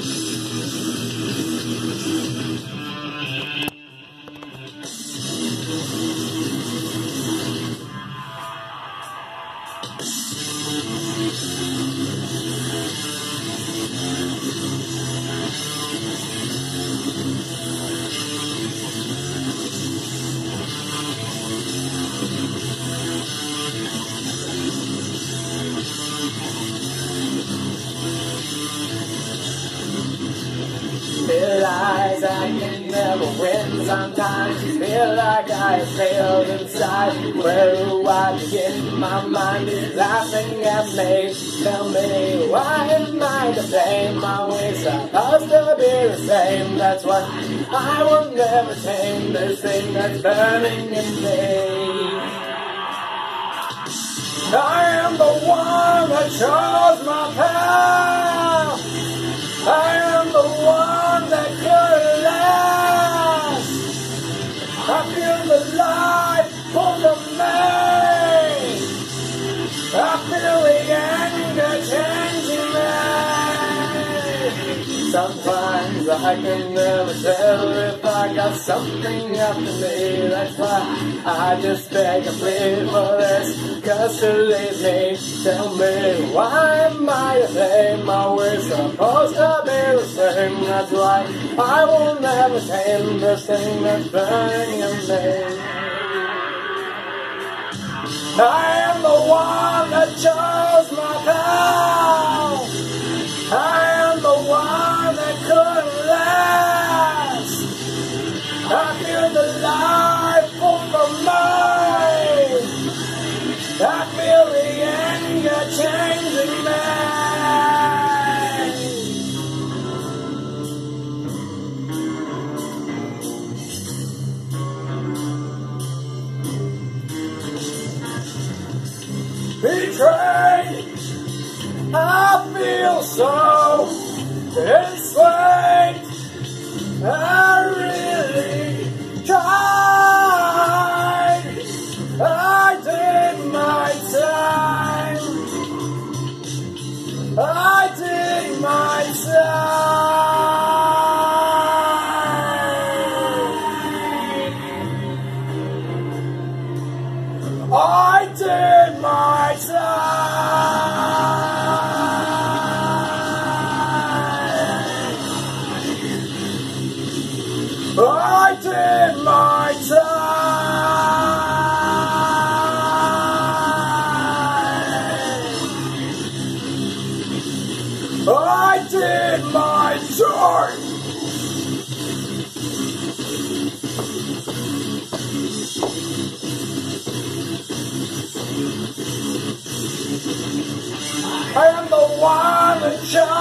フフフフ。Never win. Sometimes you feel like I failed inside. Where do I begin? My mind is laughing at me. Tell me why am I the same? My ways supposed to be the same. That's why I will never tame this thing that's burning in me. I am the one that chose my path. I can never tell if I got something after me. That's why I just beg and plead for this. Cause to leave me, tell me why am I the same? Are we supposed to be the same? That's why I will never tame this thing that's burning in me. I I feel the changing. Betrayed. I feel so enslaved. I really I did my time. I did my time. I am the one that chose